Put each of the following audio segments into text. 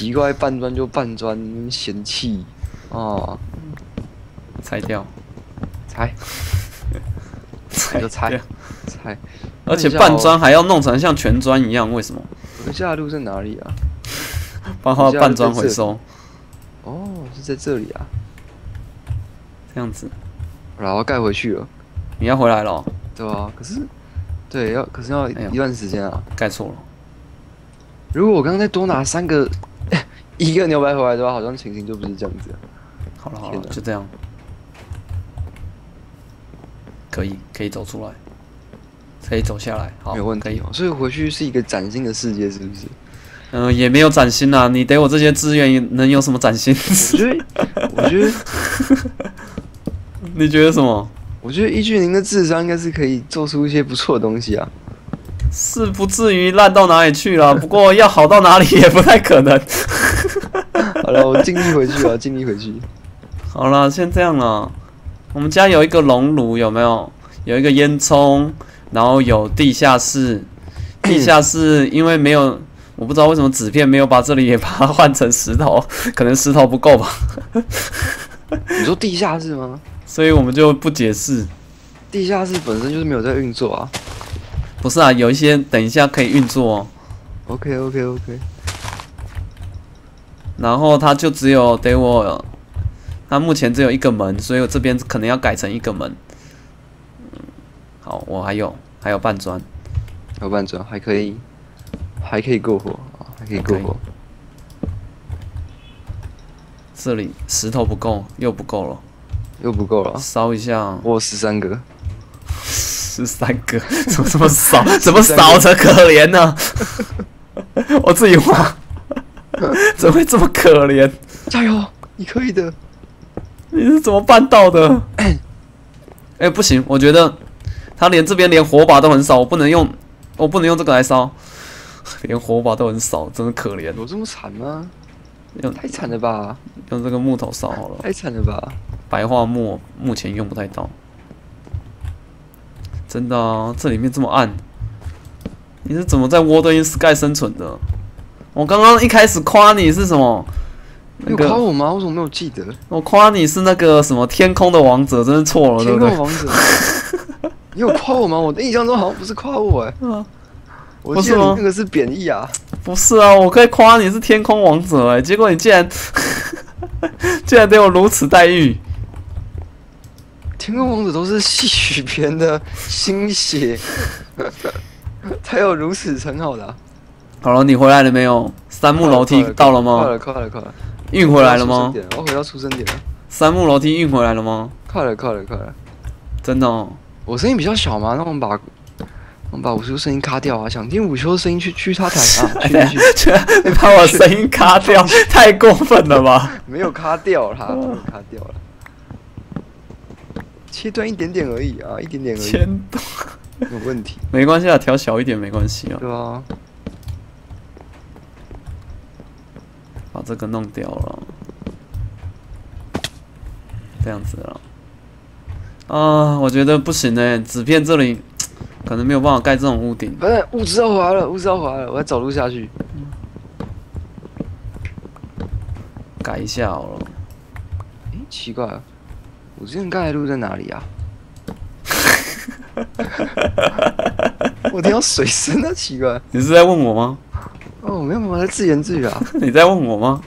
奇怪，半砖就半砖，嫌弃哦，拆掉，拆，拆就拆，拆。而且半砖还要弄成像全砖一样，为什么？回家的路在哪里啊？包括半砖回收。哦，是在这里啊。这样子，然后盖回去了。你要回来了？对啊，可是，对，要可是要一段时间啊。盖错了。如果我刚刚再多拿三个，一个牛排回来的话，好像情形就不是这样子。好了好了，就这样。可以可以走出来，可以走下来，好，没有问题。所以回去是一个崭新的世界，是不是？嗯，也没有崭新啊。你给我这些资源，能有什么崭新？我觉得，我觉得，你觉得什么？我觉得依据您的智商，应该是可以做出一些不错的东西啊。是不至于烂到哪里去了，不过要好到哪里也不太可能。好了，我尽力回去啊，尽力回去。好了，先这样了。我们家有一个熔炉，有没有？有一个烟囱，然后有地下室。地下室因为没有，我不知道为什么纸片没有把这里也把它换成石头，可能石头不够吧。你说地下室吗？所以我们就不解释。地下室本身就是没有在运作啊。不是啊，有一些等一下可以运作哦。OK OK OK。然后它就只有得我，它目前只有一个门，所以我这边可能要改成一个门。好，我还有还有半砖，还有半砖还可以，还可以过火啊，还可以过火。这里石头不够，又不够了，又不够了，烧一下。我十三个。十三个，怎么这么少？怎么少的可怜呢？我自己画，怎么会这么可怜？加油，你可以的。你是怎么办到的？哎，不行，我觉得他连这边连火把都很少，我不能用，我不能用这个来烧，连火把都很少，真的可怜。有这么惨吗？用太惨了吧？用这个木头烧好了。太惨了吧？白桦木目前用不太到。真的啊，这里面这么暗，你是怎么在《World in Sky》生存的？我刚刚一开始夸你是什么？有夸我吗？我怎么没有记得？我夸你是那个什么天空的王者，真是错了，对不对？天空王者，你有夸我吗？我的印象中好像不是夸我哎，我记得那个是贬义啊。不是啊，我可以夸你是天空王者哎，结果你竟然 竟然对我如此待遇。天空王子都是戏曲片的心血，才有如此称号的。好了，你回来了没有？三木楼梯到了吗？快了，快了，快了！运回来了吗？我回到出生点了。三木楼梯运回来了吗？快了，快了，快了！真的？哦？我声音比较小嘛，那我们把我们把午休声音卡掉啊！想听午休的声音去去他台啊！去去！你把我声音卡掉，太过分了吧？没有卡掉它，卡掉了。切断一点点而已啊，一点点而已。切断有问题？没关系啊，调小一点没关系啊。对啊。把这个弄掉了，这样子了。啊，我觉得不行呢，纸片这里可能没有办法盖这种屋顶。不是，物质要滑了，物质要滑了，我要走路下去。改一下好了。哎，奇怪了。我之前盖的路在哪里啊？我听到水声啊，奇怪。你是在问我吗？哦，没有，我在自言自语啊。你在问我吗？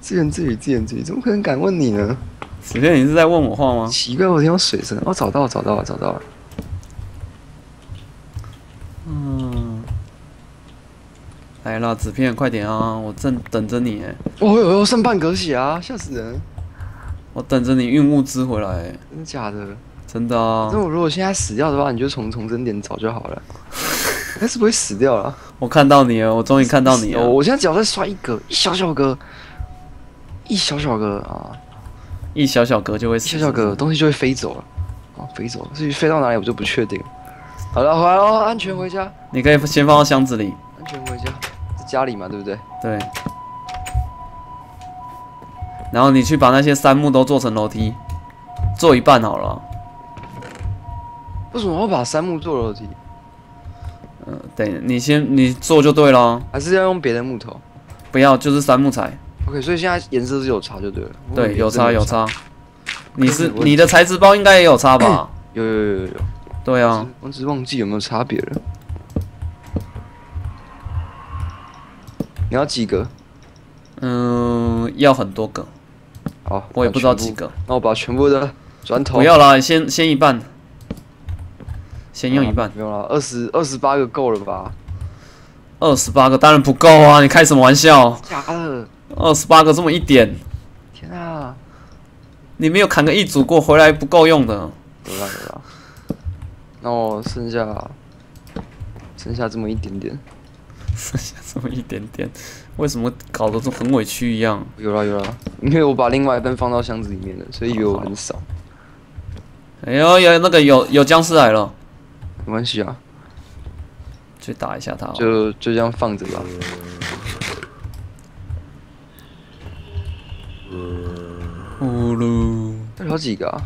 自言自语，自言自语，怎么可能敢问你呢？纸片，你是在问我话吗？奇怪，我听到水声。哦，找到了，找到了，找到了。嗯，来了，纸片，快点啊！我正等着你哎。哦哟哟，剩半格血啊，吓死人！我等着你运物资回来，真的假的？真的啊！那我如果现在死掉的话，你就从重生点找就好了。那是不会死掉了。我看到你了，我终于看到你了。我现在只要再刷一格，一小小格，一小小格啊，一小小格就会小小格东西就会飞走了，啊，飞走了，至于飞到哪里我就不确定。好了，回来了，安全回家。你可以先放到箱子里。安全回家，在家里嘛，对不对？对。然后你去把那些杉木都做成楼梯，做一半好了。为什么要把杉木做楼梯？嗯，对，你先你做就对了。还是要用别的木头？不要，就是杉木材。OK，所以现在颜色是有差就对了。对，有差有差。你是你的材质包应该也有差吧？有有有有有。对啊，我只是忘记有没有差别了。你要几个？嗯，要很多个，好，我也不知道。几个。那我把全部的砖头不要啦，先先一半，先用一半。不用了，二十二十八个够了吧？二十八个当然不够啊！你开什么玩笑？假的！二十八个这么一点，天啊！你没有砍个一组过回来不够用的。有啦有啦。那我剩下剩下这么一点点。剩下这么一点点，为什么搞得都很委屈一样？有啦有啦，因为我把另外一半放到箱子里面了，所以以为我很少。哎呦，有那个有有僵尸来了，没关系啊，去打一下他、哦。就就这样放着吧。呼噜到底有几个啊？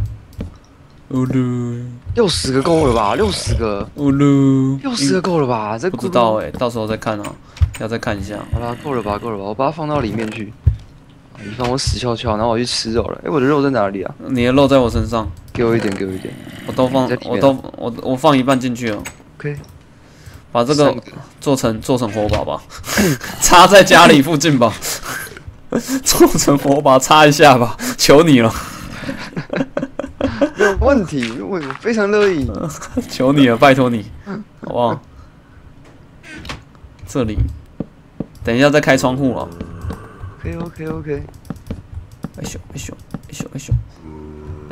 呼噜六十个够了吧？六十个，呼噜，六十个够了吧？这不知道哎、到时候再看啊，要再看一下。好啦，够了吧？够了吧？我把它放到里面去。啊你放我死翘翘，然后我去吃肉了。哎、我的肉在哪里啊？你的肉在我身上，给我一点，给我一点。我都放我都我我放一半进去了，OK，把这个做成做成火把吧，插在家里附近吧，做成火把插一下吧，求你了，没有问题，没有问题，我非常乐意。求你了，拜托你，好不好？这里，等一下再开窗户啊！OK OK OK，哎咻哎咻哎咻哎咻，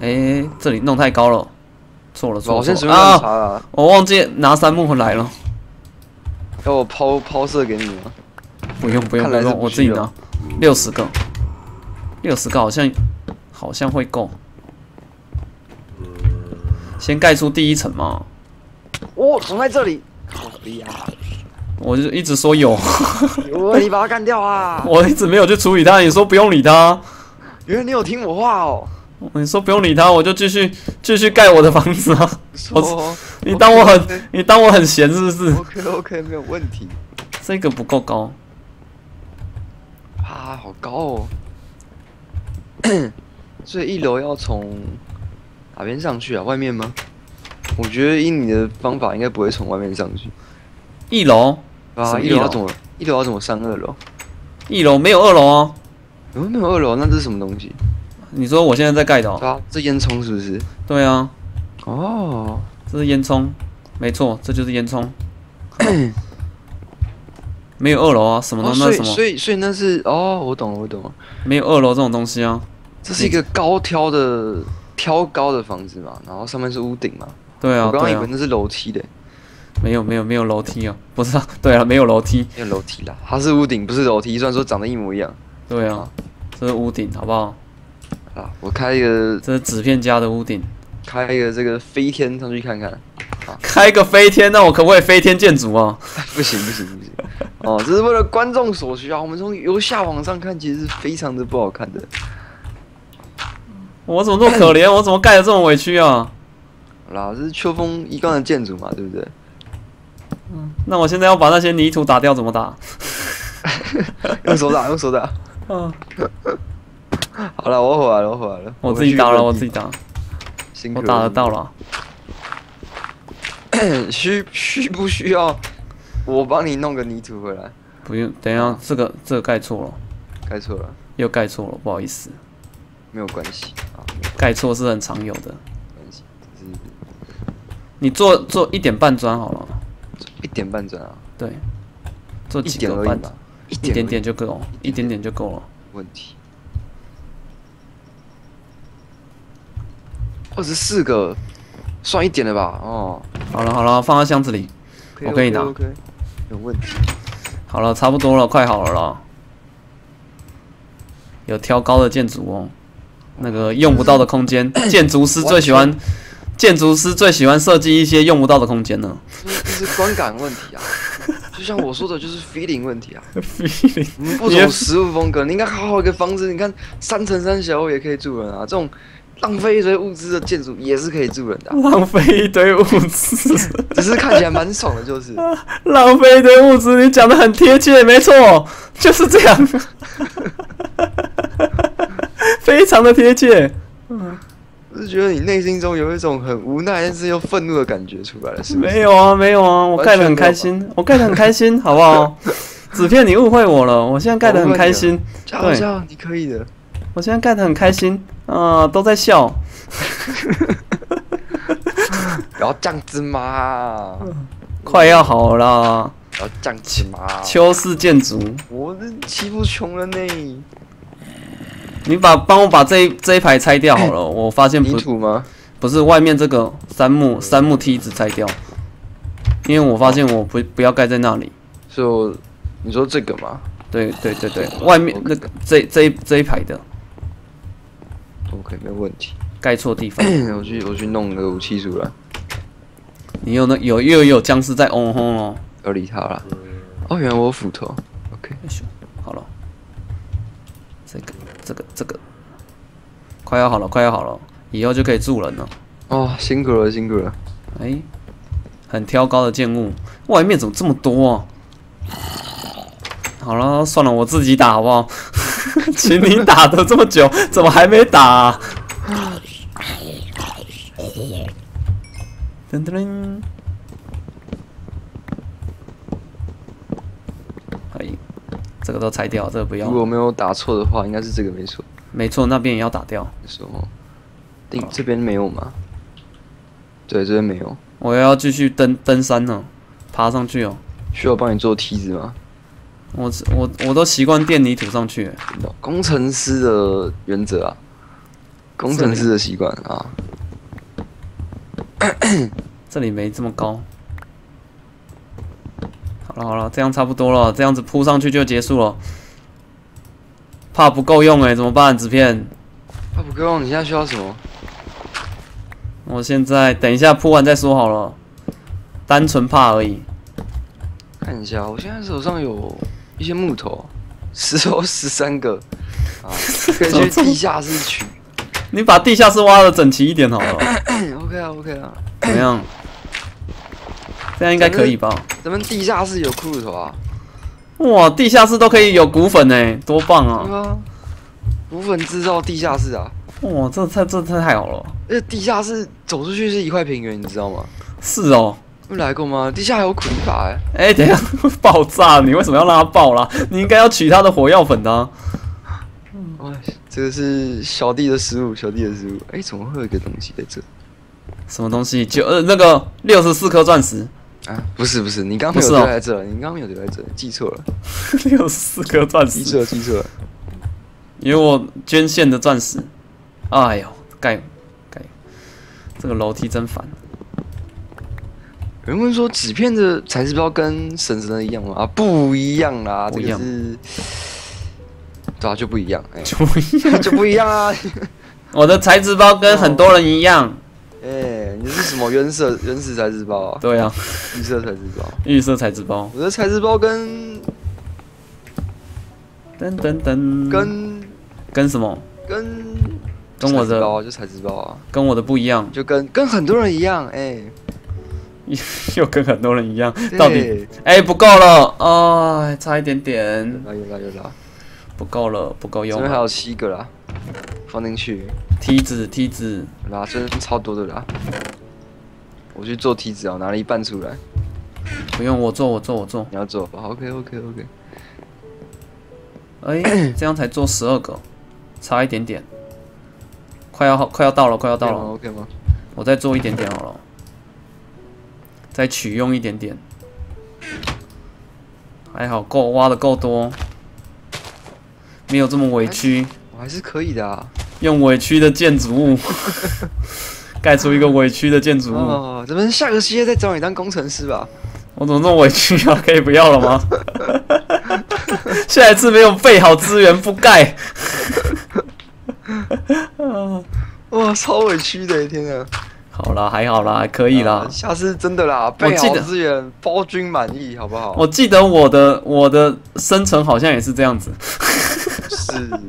哎，这里弄太高了，错了错我了先随便乱错了啊！我忘记拿三木回来了，要我抛抛射给你吗？不用不用不用，我自己拿，六十个，六十个好像好像会够，先盖出第一层嘛，哦，总在这里。好厉害！我就一直说有，有你把它干掉啊！我一直没有去处理它，你说不用理它，原来你有听我话哦。你说不用理它，我就继续继续盖我的房子啊，我你当我很你当我很闲是不是？OK OK 没有问题。这个不够高，啊，好高哦！所以一楼要从哪边上去啊？外面吗？我觉得以你的方法，应该不会从外面上去。一楼什啊，一楼要怎么？一楼要怎么上二楼？一楼没有二楼啊，有没有二楼？那这是什么东西？你说我现在在盖的、哦，对啊，这烟囱是不是？对啊，哦，这是烟囱，没错，这就是烟囱。没有二楼啊，什么哦都那什么，所以所以所以那是哦，我懂了，我懂了。没有二楼这种东西啊。这是一个高挑的挑高的房子嘛，然后上面是屋顶嘛。对啊，对啊我刚刚以为，那是楼梯的，没有没有没有楼梯啊，不是啊，对啊，没有楼梯，没有楼梯啦，它是屋顶，不是楼梯。虽然说长得一模一样对啊，这是屋顶，好不好？啊。我开一个这是纸片家的屋顶，开一个这个飞天上去看看，开个飞天，那我可不可以飞天建筑啊？不行不行不行。哦，这是为了观众所需啊。我们从由下往上看，其实是非常的不好看的。我怎么这么可怜？我怎么盖的这么委屈啊？好啦，这是秋风一贯的建筑嘛，对不对？那我现在要把那些泥土打掉，怎么打？用手打，用手打。嗯，好了，我回来了，我回来了。我自己打了，我自己打，辛苦我打得到。了。需需不需要我帮你弄个泥土回来？不用，等一下，这个这个盖错了，盖错了，又盖错了，不好意思，没有关系啊，盖错是很常有的。关系，只是你做做一点半砖好了，一点半砖啊，对，做几个半，吧，一一点点点就够，一点点就够了。问题。二十四个，算一点了吧？哦，好了好了，放在箱子里。我可以拿 OK，有问题。好了，差不多了，快好了啦。有挑高的建筑哦，那个用不到的空间，建筑师最喜欢，建筑师最喜欢设计一些用不到的空间呢。这这是观感问题啊，就像我说的，就是 feeling 问题啊。我们不你的走实物风格，你应该好好一个房子，你看三层三小屋也可以住人啊。这种浪费一堆物资的建筑也是可以住人的啊、浪费一堆物资，只是看起来蛮爽的，就是。浪费一堆物资，你讲的很贴切，没错，就是这样，非常的贴切。我是觉得你内心中有一种很无奈但是又愤怒的感觉出来了，是不是？没有啊，没有啊，我盖的很开心，我盖的很开心，好不好？纸片，你误会我了，我现在盖的很开心，对加油加油，你可以的。我现在盖的很开心啊、都在笑。不要这样子嘛，快要好了，不要这样子嘛。邱氏建筑，我这欺负穷人呢。你把帮我把这一这一排拆掉好了，我发现泥不土吗？不是外面这个杉木杉木梯子拆掉，因为我发现我不不要盖在那里。就你说这个吗对对对对，外面那个这这一这一排的？OK，没有问题。盖错地方，我去我去弄那个武器出来，你有那有又有僵尸在嗡轰哦。要理他了。哦，原来我有斧头。OK，哎咻好了，这个这个这个快要好了，快要好了，以后就可以住人了。哦，辛苦了辛苦了。哎，很挑高的建物，外面怎么这么多啊？好了，算了，我自己打好不好？请你打的这么久，怎么还没打、啊？噔噔噔，可以，这个都拆掉，这个不要如。果没有打错的话，应该是这个没错。没错，那边也要打掉。说哦，定这边没有吗？对，这边没有。我要继续登登山呢，爬上去哦。需要帮你做梯子吗？我我我都习惯垫泥土上去。工程师的原则啊，工程师的习惯啊。这里没这么高。好了好了，这样差不多了，这样子铺上去就结束了。怕不够用哎、怎么办？纸片，怕，不够用，你现在需要什么？我现在等一下铺完再说好了，单纯怕而已。看一下，我现在手上有一些木头，石头 十三个，啊，可以去地下室取。你把地下室挖的整齐一点好了，OK 啊，OK 啊，怎么样？这样应该可以吧？咱们地下室有骷髅头啊，哇，地下室都可以有骨粉哎，多棒啊！对啊，骨粉制造地下室啊，哇，这太这这太好了。而且地下室走出去是一块平原，你知道吗？是哦，有来过吗？地下还有苦力法哎、哎、等一下 爆炸，你为什么要让它爆啦？你应该要取它的火药粉的、啊。哎，这个是小弟的失误，小弟的失误。哎，怎么会有一个东西在这？什么东西？就呃那个六十四颗钻石，啊，不是不是，你刚刚没有不是哦丢在这，你刚刚没有丢在这，记错了，六十四颗钻石，记错了，记错了。因为我捐献的钻石。哎呦，盖盖，这个楼梯真烦。有人问说纸片的材质包跟绳子的一样吗？啊，不一样啦，这个是，对啊，就不一样，哎、就不一样。就不一样啊。我的材质包跟很多人一样。哎、你是什么原色原始材质包啊？对啊，绿色材质包。绿色材质包。我的材质包跟噔噔噔，跟跟什么？跟跟我的就材质包啊，跟我的不一样，就跟跟很多人一样，哎、又跟很多人一样。到底？对哎、不够了，啊，差一点点，有啦有啦有啦，不够了，不够用了。这边还有七个啦，放进去，梯子，梯子，有啦，这边超多的啦。我去做梯子啊，拿了一半出来，不用我做，我做，我做。你要做吧？OK OK OK。哎、这样才做十二个，差一点点，快要快要到了，快要到了，OK 吗？我再做一点点好了，再取用一点点，还好够挖的够多，没有这么委屈，我还是可以的啊。用委屈的建筑物 盖出一个委屈的建筑物，哦，咱们下个系列再找你当工程师吧。我怎么这么委屈啊？可以不要了吗？下一次没有备好资源不盖。哇，超委屈的，天啊！好啦，还好啦，还可以啦啊。下次真的啦，备好资源，包君满意，好不好？我记得我的我的生存好像也是这样子，是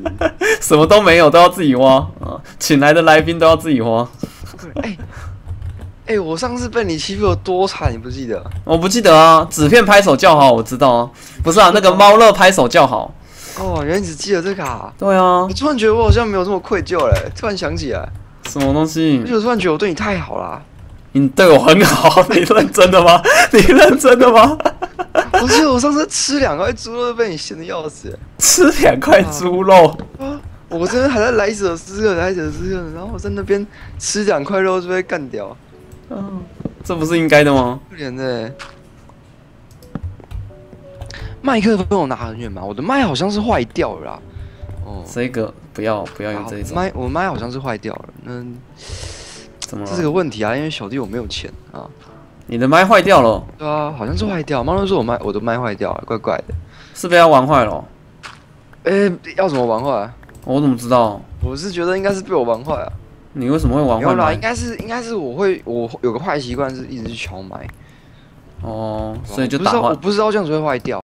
什么都没有都要自己挖啊。请来的来宾都要自己花。哎哎，我上次被你欺负的多惨，你不记得？我不记得啊，纸片拍手叫好，我知道啊。不是啊，那个猫乐拍手叫好。哦，原来你只记得这个啊？对啊我，突然觉得我好像没有这么愧疚嘞，突然想起来，什么东西而？且我突然觉得我对你太好了。你对我很好，你认真的吗？你认真的吗？我记得我上次吃两块猪肉被你咸的要死。吃两块猪肉，啊！我真的还在来者是客，来者是客，然后我在那边吃两块肉就被干掉，嗯，这不是应该的吗？可怜的欸。麦克风我拿很远吗？我的麦好像是坏掉了啦。哦，这个不要不要用好这种，麦我麦好像是坏掉了，那怎么这是？个问题啊，因为小弟我没有钱啊。你的麦坏掉了，对啊，好像是坏掉。猫都说我麦我的麦坏掉了，怪怪的。是被他玩坏了？哎、要怎么玩坏啊？我怎么知道？我是觉得应该是被我玩坏啊。你为什么会玩没有啦，应？该是应该是我会我有个坏习惯是一直去敲麦，哦，所以就我不知道我。不知道这样子会坏掉。